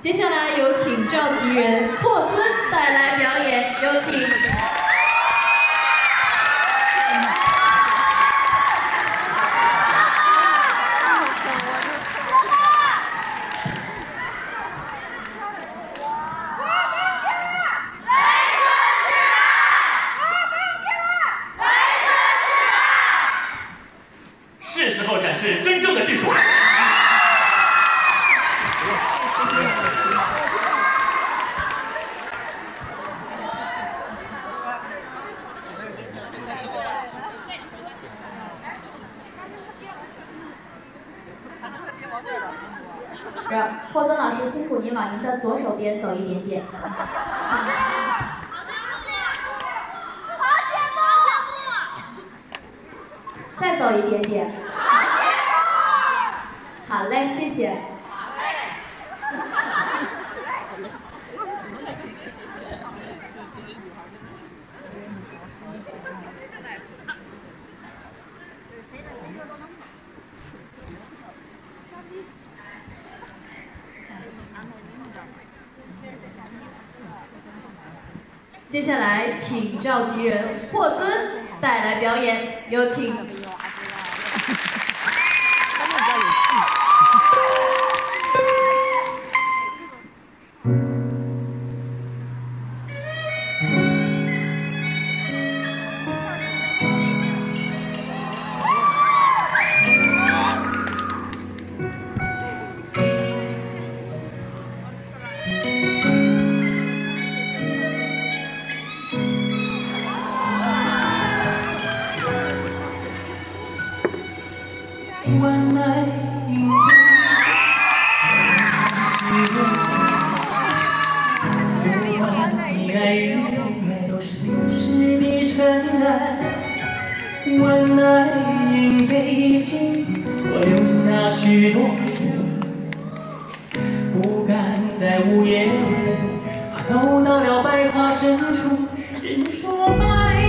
接下来有请召集人霍尊带来表演，有请。霍尊老师辛苦您往您的左手边走一点点。再走一点点。好嘞，谢谢。接下来，请召集人霍尊带来表演，有请。万籁音悲情，许多情，不管你爱与不爱，都是历史的尘埃。万籁音悲情，我留下许多情，不敢在午夜问路，怕走到了百花深处，人说百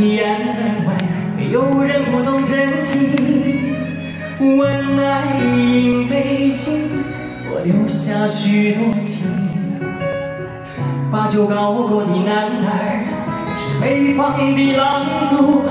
雁南外，没有人不懂真情。问爱因悲情，我留下许多情。把酒高过的男儿，是北方的狼族。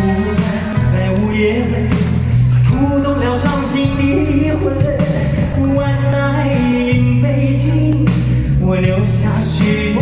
孤单在午夜里，触动了伤心的魂。万籁因悲情，我留下许多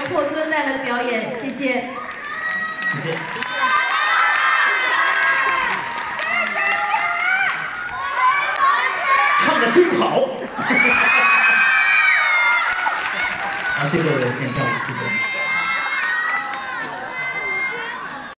霍尊带来的表演，谢谢。谢谢。唱的真好。好，谢谢各位见笑，谢谢。